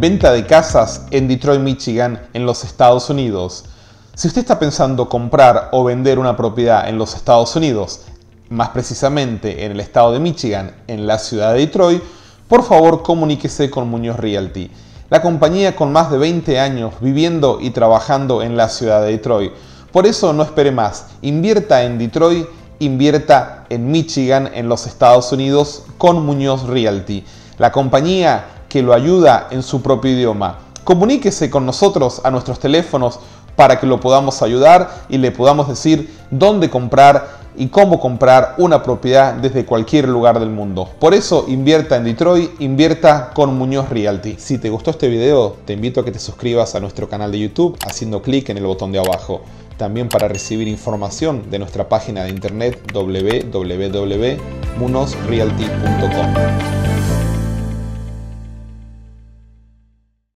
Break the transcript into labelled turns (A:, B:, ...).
A: venta de casas en Detroit, Michigan, en los Estados Unidos. Si usted está pensando comprar o vender una propiedad en los Estados Unidos, más precisamente en el estado de Michigan, en la ciudad de Detroit, por favor comuníquese con Muñoz Realty, la compañía con más de 20 años viviendo y trabajando en la ciudad de Detroit. Por eso no espere más, invierta en Detroit, invierta en Michigan, en los Estados Unidos, con Muñoz Realty, la compañía que lo ayuda en su propio idioma. Comuníquese con nosotros a nuestros teléfonos para que lo podamos ayudar y le podamos decir dónde comprar y cómo comprar una propiedad desde cualquier lugar del mundo. Por eso invierta en Detroit, invierta con Muñoz Realty. Si te gustó este video, te invito a que te suscribas a nuestro canal de YouTube haciendo clic en el botón de abajo. También para recibir información de nuestra página de internet www.munosrealty.com.